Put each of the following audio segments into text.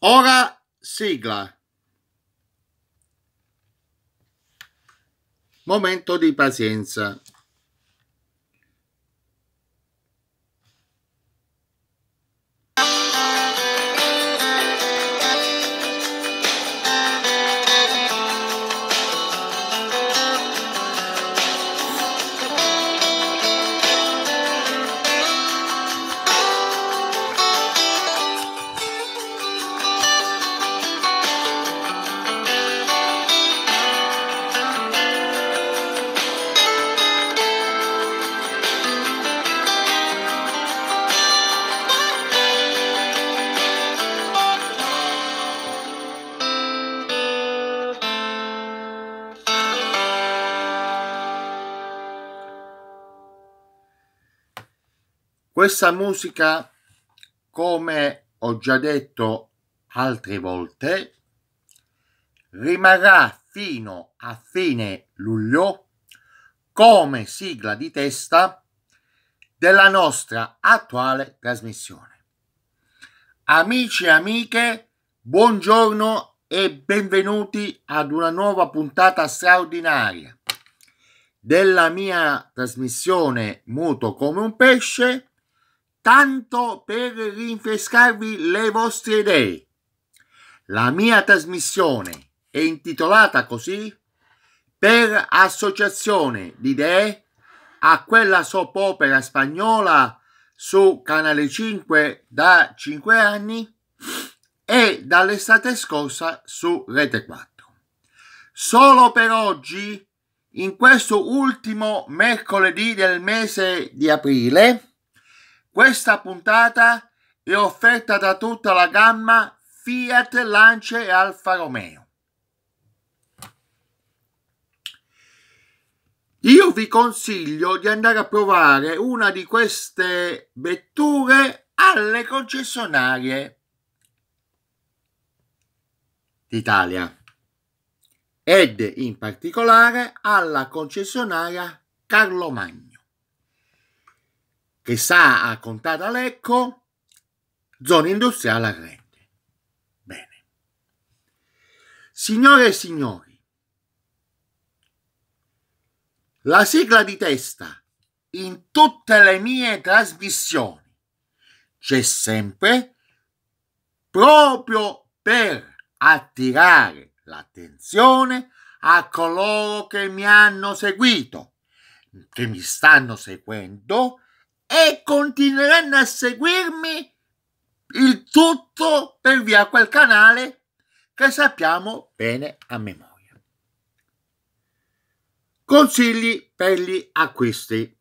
Ora sigla. Momento di pazienza. Questa musica, come ho già detto altre volte, rimarrà fino a fine luglio come sigla di testa della nostra attuale trasmissione. Amici e amiche, buongiorno e benvenuti ad una nuova puntata straordinaria della mia trasmissione Muto come un pesce tanto per rinfrescarvi le vostre idee. La mia trasmissione è intitolata così per associazione di idee a quella soap opera spagnola su Canale 5 da 5 anni e dall'estate scorsa su Rete 4. Solo per oggi, in questo ultimo mercoledì del mese di aprile, questa puntata è offerta da tutta la gamma Fiat, Lancia e Alfa Romeo. Io vi consiglio di andare a provare una di queste vetture alle concessionarie d'Italia ed in particolare alla concessionaria Carlo Magno che sta a Contata Lecco, zona industriale a Rente. Bene. Signore e signori, la sigla di testa in tutte le mie trasmissioni c'è sempre proprio per attirare l'attenzione a coloro che mi hanno seguito, che mi stanno seguendo e continueranno a seguirmi il tutto per via quel canale che sappiamo bene a memoria. Consigli per gli acquisti.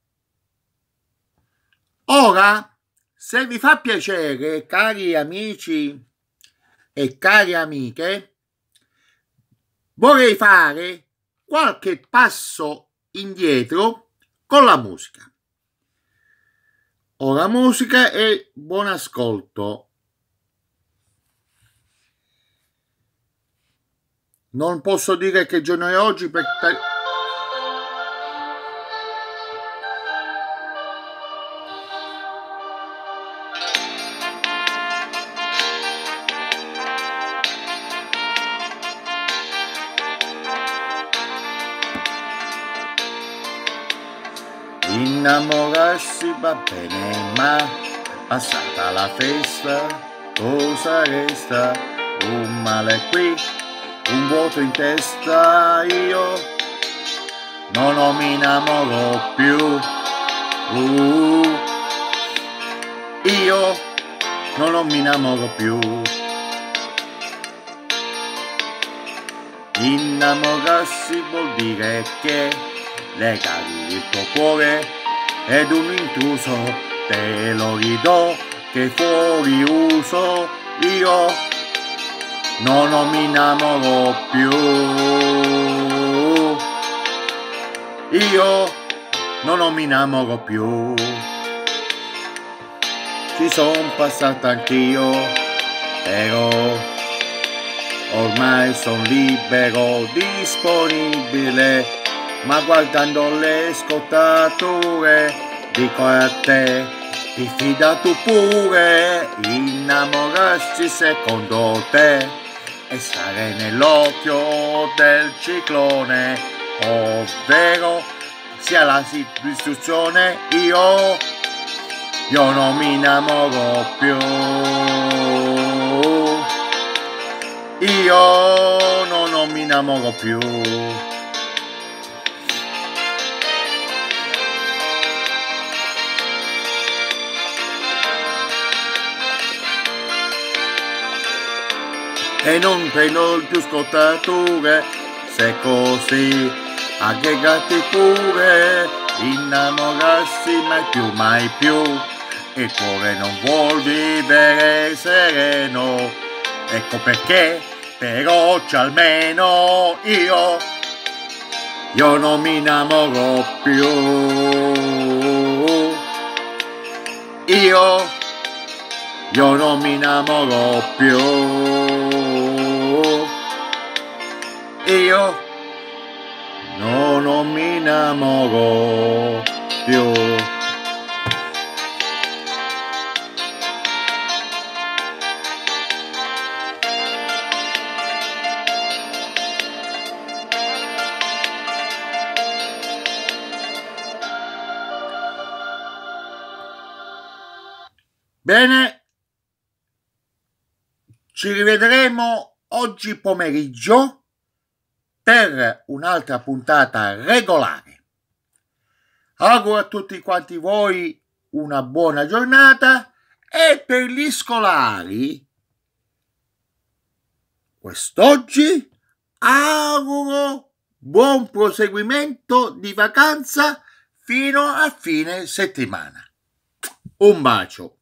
Ora, se vi fa piacere, cari amici e cari amiche, vorrei fare qualche passo indietro con la musica. Ora musica e buon ascolto. Non posso dire che giorno è oggi perché Innamorarsi va bene, ma passata la festa, cosa resta? Un male qui, un vuoto in testa, io non mi innamoro più. Uh, io non mi innamoro più. Innamorarsi vuol dire che legare il tuo cuore ed un intruso te lo ridò che fuori uso io. Non mi innamoro più. Io non mi innamoro più. Ci son passato anch'io però ormai son libero disponibile ma guardando le scottature dico a te ti fida tu pure, innamorarsi secondo te e stare nell'occhio del ciclone, ovvero sia la istruzione io, io non mi innamoro più. Io no, non mi innamoro più. E non prendo più scottature, se così aggregati pure, innamorarsi mai più, mai più. Il cuore non vuol vivere sereno Ecco perché però c'è almeno io, io non mi innamoro più. Io, io non mi innamoro più. Io, no, non mi innamoro più. Bene, ci rivedremo oggi pomeriggio per un'altra puntata regolare. Auguro a tutti quanti voi una buona giornata e per gli scolari quest'oggi auguro buon proseguimento di vacanza fino a fine settimana. Un bacio.